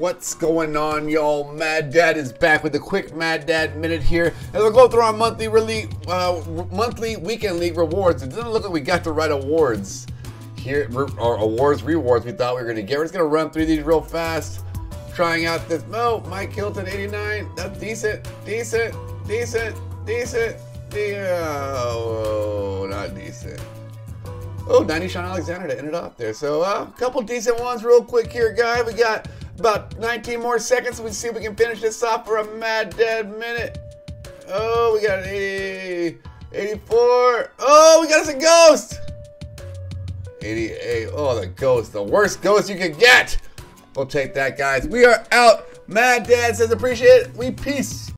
What's going on, y'all? Mad Dad is back with a quick Mad Dad minute here, and we'll go through our monthly rele- uh, monthly weekend league rewards. It doesn't look like we got the right awards here, or awards rewards we thought we were gonna get. We're just gonna run through these real fast, trying out this. Oh, Mike Hilton, 89. That's decent, decent, decent, decent. Yeah, oh, not decent. Oh, 90 Shaun Alexander to end it off there. So uh, a couple decent ones real quick here, guys. We got about 19 more seconds. We see if we can finish this off for a mad dead minute. Oh, we got 80, 84. Oh, we got us a ghost. 88. Oh, the ghost. The worst ghost you could get. We'll take that, guys. We are out. Mad Dad says appreciate it. We peace.